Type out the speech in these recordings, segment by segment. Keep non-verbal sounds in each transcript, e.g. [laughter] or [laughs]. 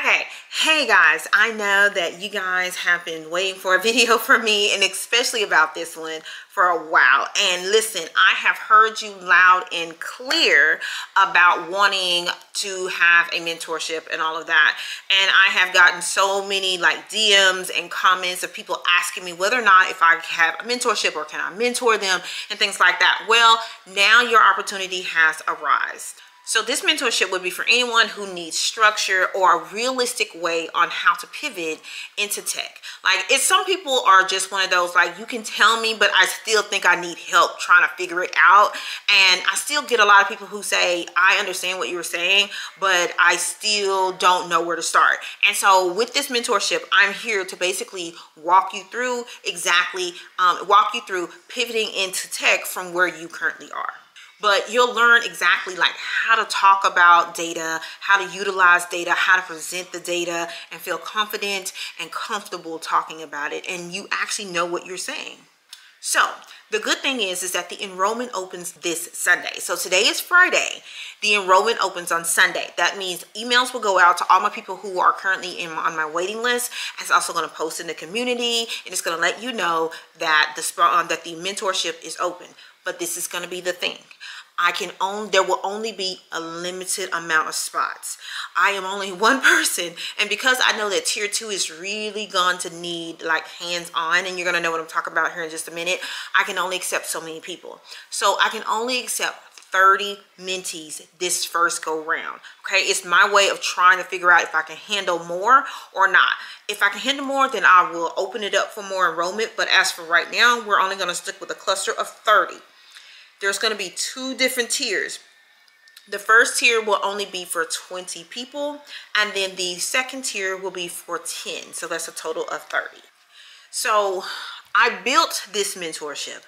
Okay, hey guys, I know that you guys have been waiting for a video from me and especially about this one for a while. And listen, I have heard you loud and clear about wanting to have a mentorship and all of that. And I have gotten so many like DMs and comments of people asking me whether or not if I have a mentorship or can I mentor them and things like that. Well, now your opportunity has arisen. So this mentorship would be for anyone who needs structure or a realistic way on how to pivot into tech. Like it's some people are just one of those like you can tell me but I still think I need help trying to figure it out. And I still get a lot of people who say I understand what you're saying but I still don't know where to start. And so with this mentorship I'm here to basically walk you through exactly um, walk you through pivoting into tech from where you currently are but you'll learn exactly like how to talk about data, how to utilize data, how to present the data and feel confident and comfortable talking about it. And you actually know what you're saying. So the good thing is, is that the enrollment opens this Sunday. So today is Friday. The enrollment opens on Sunday. That means emails will go out to all my people who are currently in, on my waiting list. It's also going to post in the community and it's going to let you know that the, um, that the mentorship is open. But this is going to be the thing. I can own, there will only be a limited amount of spots. I am only [laughs] one person. And because I know that tier two is really going to need like hands on, and you're going to know what I'm talking about here in just a minute, I can only accept so many people. So I can only accept 30 mentees this first go round. Okay, it's my way of trying to figure out if I can handle more or not. If I can handle more, then I will open it up for more enrollment. But as for right now, we're only going to stick with a cluster of 30 there's going to be two different tiers. The first tier will only be for 20 people, and then the second tier will be for 10. So that's a total of 30. So I built this mentorship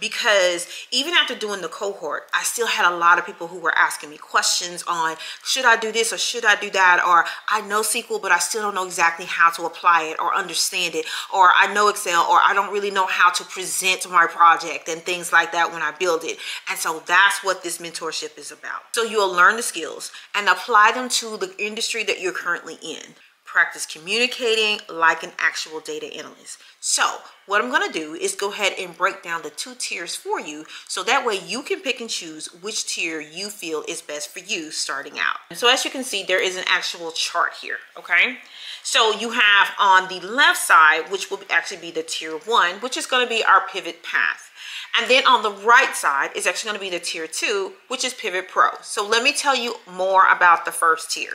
because even after doing the cohort, I still had a lot of people who were asking me questions on should I do this or should I do that? Or I know SQL, but I still don't know exactly how to apply it or understand it. Or I know Excel, or I don't really know how to present my project and things like that when I build it. And so that's what this mentorship is about. So you'll learn the skills and apply them to the industry that you're currently in practice communicating like an actual data analyst. So what I'm gonna do is go ahead and break down the two tiers for you so that way you can pick and choose which tier you feel is best for you starting out. So as you can see, there is an actual chart here, okay? So you have on the left side, which will actually be the tier one, which is gonna be our pivot path. And then on the right side is actually gonna be the tier two, which is Pivot Pro. So let me tell you more about the first tier.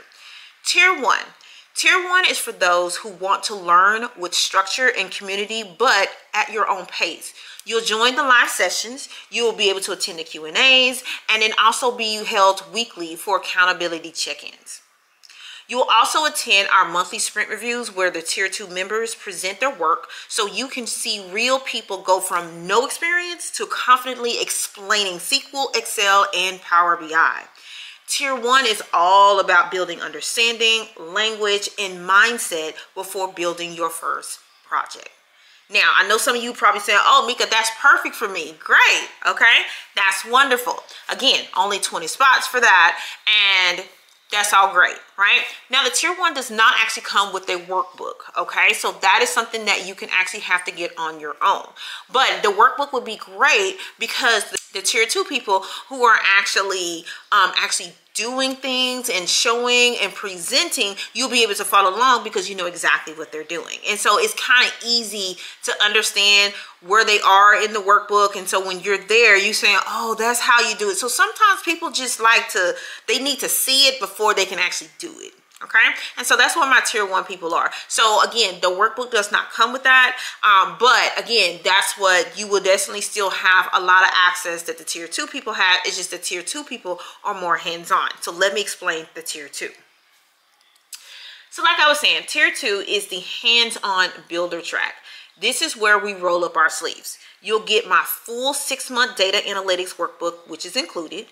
Tier one, Tier one is for those who want to learn with structure and community, but at your own pace. You'll join the live sessions, you will be able to attend the Q&As, and then also be held weekly for accountability check-ins. You will also attend our monthly sprint reviews where the tier two members present their work so you can see real people go from no experience to confidently explaining SQL, Excel, and Power BI. Tier one is all about building understanding, language, and mindset before building your first project. Now, I know some of you probably saying, oh, Mika, that's perfect for me. Great, okay? That's wonderful. Again, only 20 spots for that, and that's all great, right? Now, the tier one does not actually come with a workbook, okay? So that is something that you can actually have to get on your own. But the workbook would be great because the, the tier two people who are actually um, actually doing things and showing and presenting, you'll be able to follow along because you know exactly what they're doing. And so it's kind of easy to understand where they are in the workbook. And so when you're there, you saying, oh, that's how you do it. So sometimes people just like to, they need to see it before they can actually do it okay? And so that's what my tier one people are. So again the workbook does not come with that um, but again that's what you will definitely still have a lot of access that the tier two people have. It's just the tier two people are more hands-on. So let me explain the tier two. So like i was saying tier two is the hands-on builder track. This is where we roll up our sleeves. You'll get my full six month data analytics workbook which is included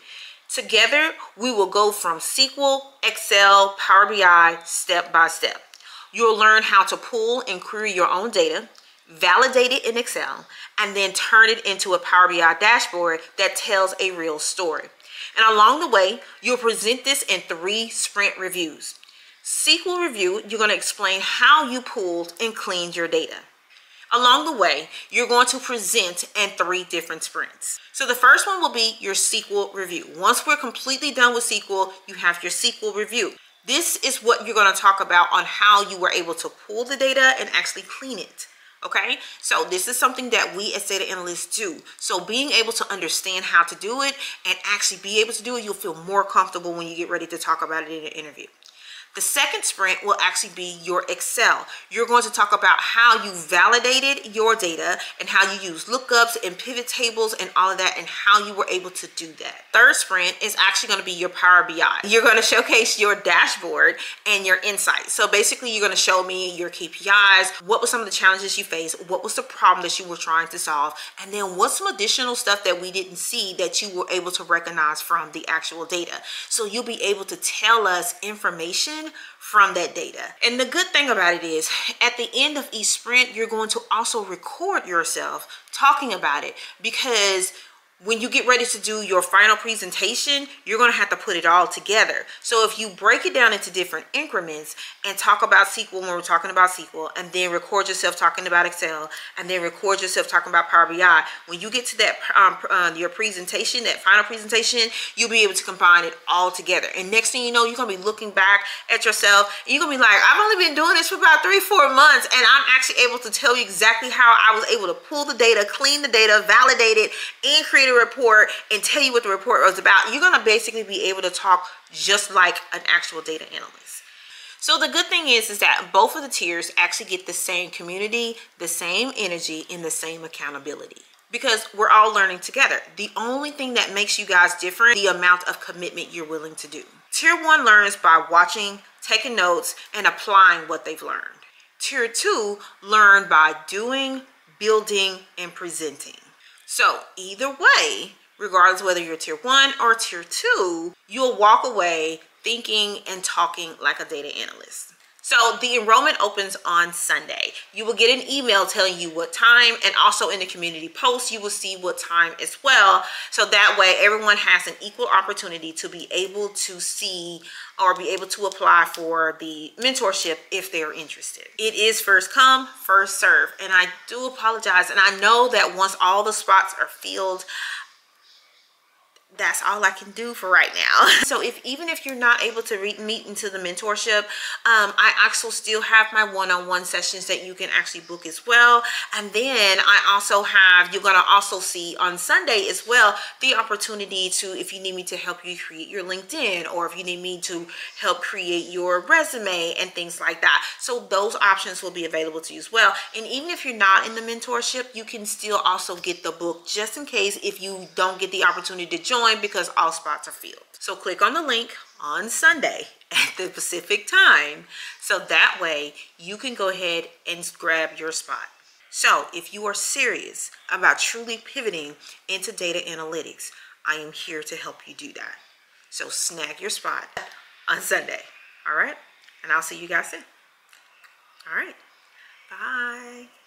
Together, we will go from SQL, Excel, Power BI, step by step. You'll learn how to pull and query your own data, validate it in Excel, and then turn it into a Power BI dashboard that tells a real story. And along the way, you'll present this in three sprint reviews. SQL review, you're going to explain how you pulled and cleaned your data. Along the way, you're going to present in three different sprints. So the first one will be your SQL review. Once we're completely done with SQL, you have your SQL review. This is what you're going to talk about on how you were able to pull the data and actually clean it okay so this is something that we as data analysts do so being able to understand how to do it and actually be able to do it you'll feel more comfortable when you get ready to talk about it in an interview the second sprint will actually be your Excel. You're going to talk about how you validated your data and how you use lookups and pivot tables and all of that and how you were able to do that. Third sprint is actually going to be your Power BI. You're going to showcase your dashboard and your insights. So basically you're going to show me your KPIs, what were some of the challenges you faced, what was the problem that you were trying to solve, and then what's some additional stuff that we didn't see that you were able to recognize from the actual data. So you'll be able to tell us information from that data. And the good thing about it is at the end of each sprint, you're going to also record yourself talking about it because when you get ready to do your final presentation, you're going to have to put it all together. So if you break it down into different increments and talk about SQL when we're talking about SQL, and then record yourself talking about Excel, and then record yourself talking about Power BI, when you get to that um, uh, your presentation, that final presentation, you'll be able to combine it all together. And next thing you know, you're going to be looking back at yourself, and you're going to be like, I've only been doing this for about three, four months, and I'm actually able to tell you exactly how I was able to pull the data, clean the data, validate it, and create a report and tell you what the report was about, you're going to basically be able to talk just like an actual data analyst. So the good thing is, is that both of the tiers actually get the same community, the same energy, and the same accountability because we're all learning together. The only thing that makes you guys different, the amount of commitment you're willing to do. Tier one learns by watching, taking notes, and applying what they've learned. Tier two learn by doing, building, and presenting. So either way, regardless whether you're tier one or tier two, you'll walk away thinking and talking like a data analyst. So the enrollment opens on Sunday. You will get an email telling you what time and also in the community post, you will see what time as well. So that way everyone has an equal opportunity to be able to see or be able to apply for the mentorship if they're interested. It is first come, first serve. And I do apologize. And I know that once all the spots are filled, that's all I can do for right now. [laughs] so if even if you're not able to meet into the mentorship, um, I actually still have my one-on-one -on -one sessions that you can actually book as well. And then I also have, you're gonna also see on Sunday as well, the opportunity to, if you need me to help you create your LinkedIn or if you need me to help create your resume and things like that. So those options will be available to you as well. And even if you're not in the mentorship, you can still also get the book just in case if you don't get the opportunity to join join because all spots are filled. So click on the link on Sunday [laughs] at the Pacific time. So that way you can go ahead and grab your spot. So if you are serious about truly pivoting into data analytics, I am here to help you do that. So snag your spot on Sunday. All right. And I'll see you guys soon. All right. Bye.